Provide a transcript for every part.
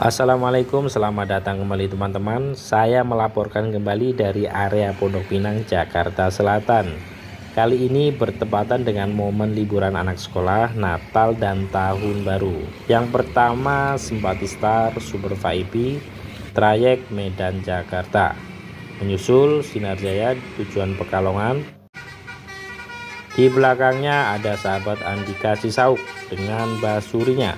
Assalamualaikum selamat datang kembali teman-teman. Saya melaporkan kembali dari area Pondok Pinang Jakarta Selatan kali ini bertepatan dengan momen liburan anak sekolah Natal dan Tahun Baru. Yang pertama Simpati Star Super VIP trayek Medan Jakarta. Menyusul Sinar Jaya tujuan Pekalongan. Di belakangnya ada sahabat Andika Cisauk dengan basurinya.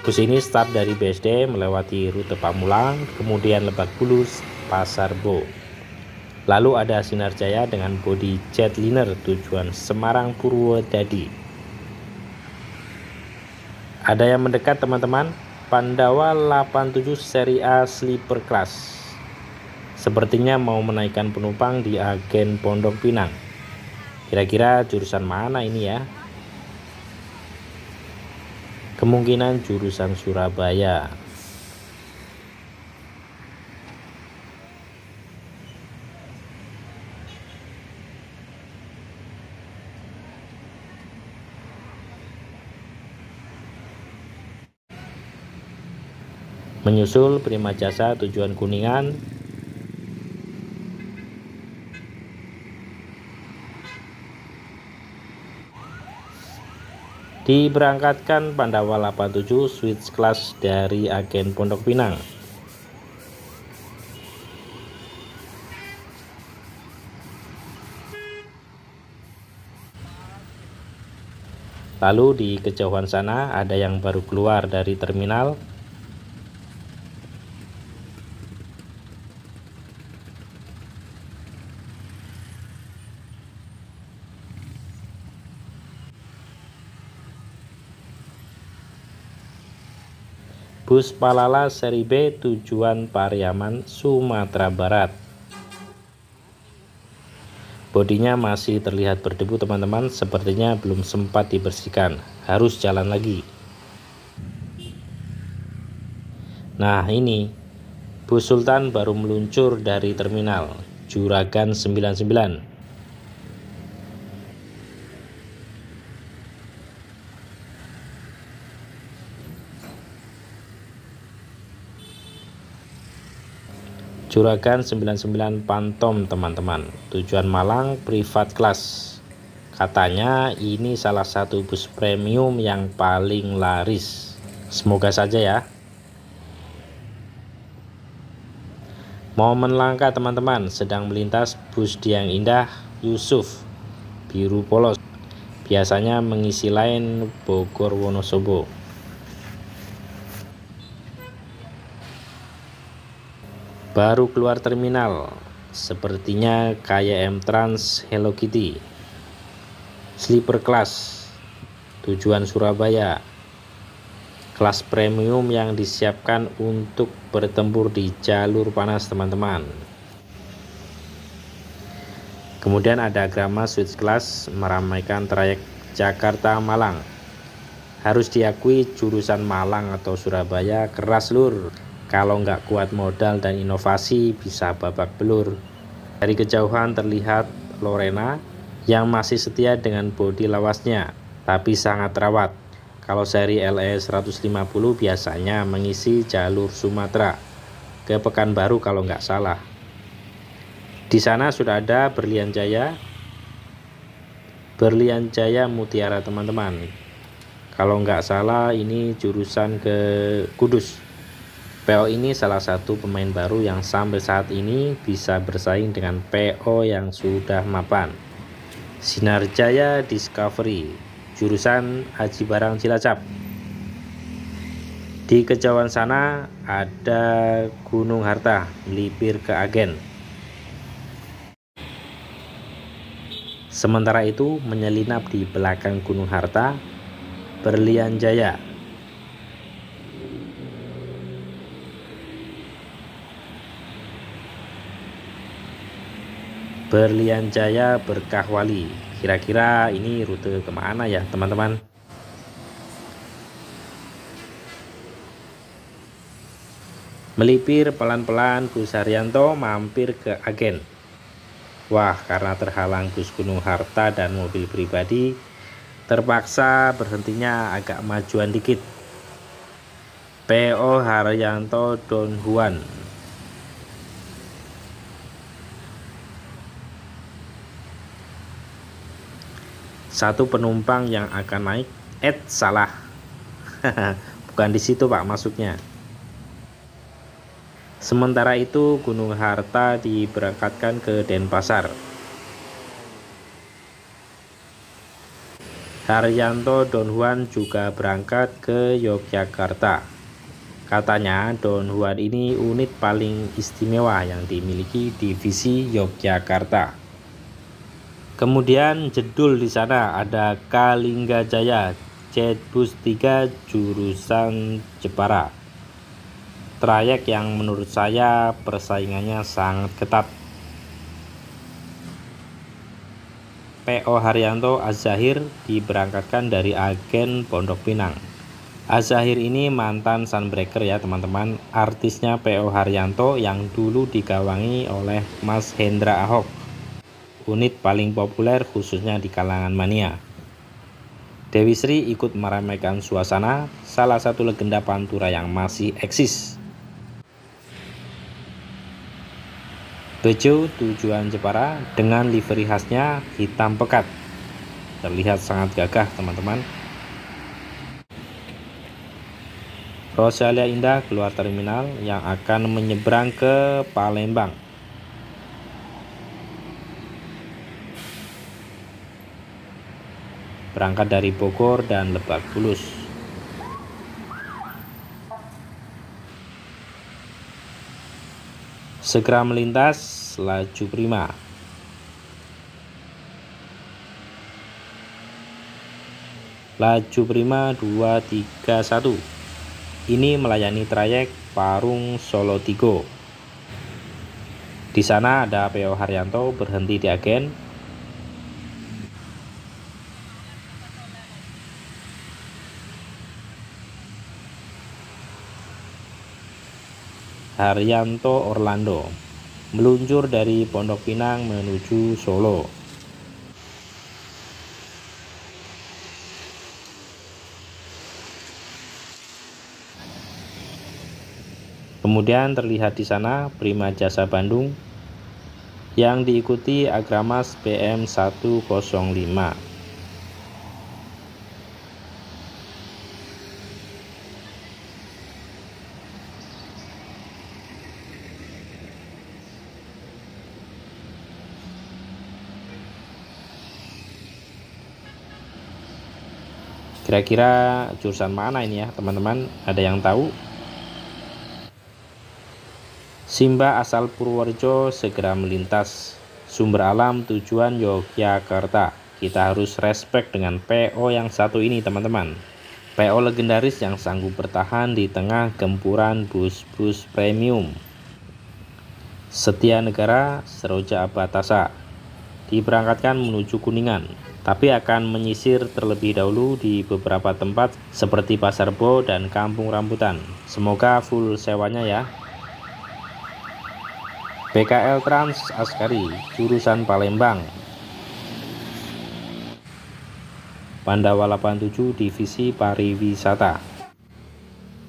Bus ini start dari BSD melewati rute Pamulang, kemudian Lebak Bulus, Pasar Bo. Lalu ada Sinar Jaya dengan bodi jetliner tujuan Semarang Purwodadi. Ada yang mendekat teman-teman, Pandawa 87 seri A sleeper class. Sepertinya mau menaikkan penumpang di agen Pondok Pinang. Kira-kira jurusan mana ini ya? kemungkinan jurusan Surabaya menyusul Prima Jasa tujuan Kuningan Diberangkatkan Pandawa 87 switch class dari agen Pondok Pinang. Lalu di kejauhan sana ada yang baru keluar dari terminal bus Palala seri B tujuan Pariaman, Sumatera Barat. Bodinya masih terlihat berdebu teman-teman, sepertinya belum sempat dibersihkan, harus jalan lagi. Nah ini, bus Sultan baru meluncur dari terminal, Juragan 99. Juragan 99 Pantom teman-teman. Tujuan Malang privat kelas. Katanya ini salah satu bus premium yang paling laris. Semoga saja ya. Momen langka teman-teman sedang melintas bus Diang Indah Yusuf biru polos. Biasanya mengisi lain Bogor Wonosobo baru keluar terminal. Sepertinya KYM Trans Hello Kitty. Sleeper class tujuan Surabaya. Kelas premium yang disiapkan untuk bertempur di jalur panas teman-teman. Kemudian ada Grama Switch Class meramaikan trayek Jakarta Malang. Harus diakui jurusan Malang atau Surabaya keras lur kalau nggak kuat modal dan inovasi bisa babak belur. Dari kejauhan terlihat Lorena yang masih setia dengan bodi lawasnya, tapi sangat rawat. Kalau seri LE 150 biasanya mengisi jalur Sumatera ke Pekanbaru kalau nggak salah. Di sana sudah ada Berlian Jaya, Berlian Jaya Mutiara teman-teman. Kalau nggak salah ini jurusan ke Kudus. PO ini salah satu pemain baru yang sampai saat ini bisa bersaing dengan PO yang sudah mapan. Sinar Jaya Discovery, jurusan Haji Barang Cilacap. Di kejauhan sana ada Gunung Harta, melipir ke agen. Sementara itu menyelinap di belakang Gunung Harta, Berlian Jaya Berlian Jaya Berkah Wali kira-kira ini rute ke mana ya teman-teman Melipir pelan-pelan Gus Haryanto mampir ke agen. Wah, karena terhalang bus Gunung Harta dan mobil pribadi, terpaksa berhentinya agak majuan dikit. PO Haryanto Don Juan satu penumpang yang akan naik Ed salah. Bukan di situ Pak masuknya sementara itu Gunung Harta diberangkatkan ke Denpasar. Haryanto Don Juan juga berangkat ke Yogyakarta. Katanya Don Juan ini unit paling istimewa yang dimiliki divisi Yogyakarta Kemudian jedul di sana ada Kalingga Jaya Jetbus 3 jurusan Jepara. Trayek yang menurut saya persaingannya sangat ketat. PO Haryanto Azahir diberangkatkan dari agen Pondok Pinang. Azahir ini mantan Sunbreaker ya teman-teman, artisnya PO Haryanto yang dulu digawangi oleh Mas Hendra Ahok unit paling populer khususnya di kalangan mania. Dewi Sri ikut meramaikan suasana salah satu legenda pantura yang masih eksis. Bejo tujuan Jepara dengan livery khasnya hitam pekat. Terlihat sangat gagah teman-teman. Rosalia Indah keluar terminal yang akan menyeberang ke Palembang. Berangkat dari Bogor dan Lebak Bulus. Segera melintas laju prima. Laju prima 231. Ini melayani trayek Parung Solo Tigo. Di sana ada PO Haryanto berhenti di agen Haryanto Orlando meluncur dari Pondok Pinang menuju Solo. Kemudian terlihat di sana Prima Jasa Bandung yang diikuti Agramas PM 105. Kira-kira jurusan mana ini ya teman-teman? Ada yang tahu? Simba asal Purworejo segera melintas. Sumber alam tujuan Yogyakarta. Kita harus respect dengan PO yang satu ini teman-teman. PO legendaris yang sanggup bertahan di tengah gempuran bus-bus premium. Setia Negara Seroja Abatasa diberangkatkan menuju Kuningan tapi akan menyisir terlebih dahulu di beberapa tempat seperti Pasar Bo dan Kampung Rambutan. Semoga full sewanya ya. PKL Trans Askari, jurusan Palembang. Pandawa 87 Divisi Pariwisata.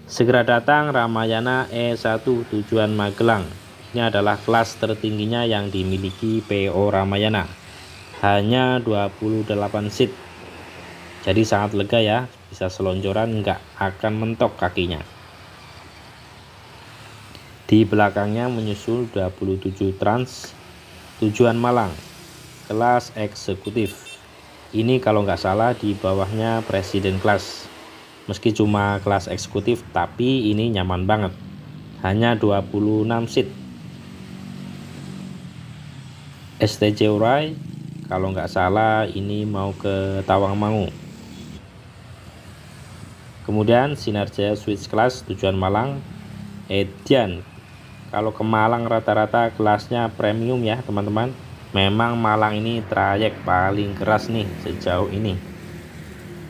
Segera datang Ramayana E1 tujuan Magelang. Ini adalah kelas tertingginya yang dimiliki PO Ramayana hanya 28 seat. Jadi sangat lega ya bisa selonjoran nggak akan mentok kakinya. Di belakangnya menyusul 27 trans tujuan Malang kelas eksekutif. Ini kalau nggak salah di bawahnya presiden kelas. Meski cuma kelas eksekutif tapi ini nyaman banget. Hanya 26 seat. STJ Urai kalau nggak salah ini mau ke Tawangmangu kemudian Sinarjaya Switch Class tujuan Malang Edian. Kalau ke Malang rata-rata kelasnya premium ya teman-teman. Memang Malang ini trayek paling keras nih sejauh ini.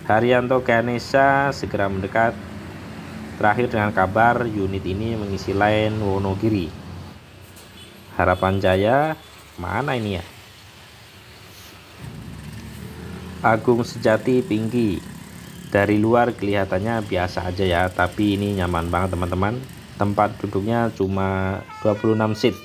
Haryanto Ganesha segera mendekat. Terakhir dengan kabar unit ini mengisi lain Wonogiri. Harapan Jaya mana ini ya? Agung Sejati Pinggi. Dari luar kelihatannya biasa aja ya, tapi ini nyaman banget teman-teman. Tempat duduknya cuma 26 seat.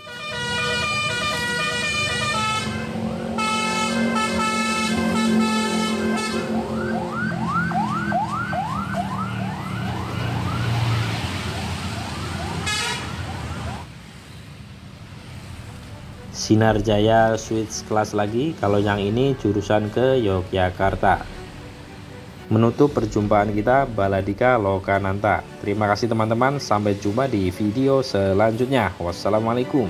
Sinar Jaya switch kelas lagi. Kalau yang ini jurusan ke Yogyakarta. Menutup perjumpaan kita Baladika Lokananta. Terima kasih teman-teman. Sampai jumpa di video selanjutnya. Wassalamualaikum